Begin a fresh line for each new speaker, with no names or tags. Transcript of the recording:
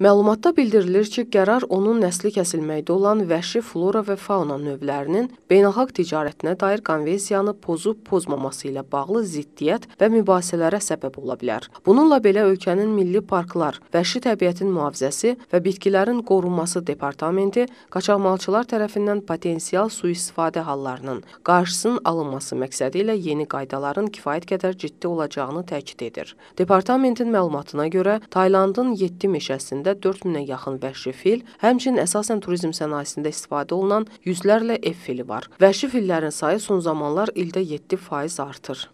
Məlumatda bildirilir ki, qərar onun nəsli kəsilməkdə olan vəhşi flora və fauna növlərinin beynəlxalq ticarətinə dair konvensiyanı pozub-pozmaması ilə bağlı ziddiyyət və mübahisələrə səbəb ola bilər. Bununla belə ölkənin Milli Parklar, Vəhşi Təbiətin Mühafizəsi və Bitkilərin Qorunması Departamenti qaçaqmalçılar tərəfindən potensial sui-istifadə hallarının qarşısının alınması məqsədi ilə yeni qaydaların kifayət qədər ciddi olacağını təkid edir. Departamentin məlumatına görə Taylandın 7 meşəsində 4000-ə yaxın vəhşi fil, həmçinin əsasən turizm sənayesində istifadə olunan yüzlərlə ev fili var. Vəhşi fillərin sayı son zamanlar ildə 7% artır.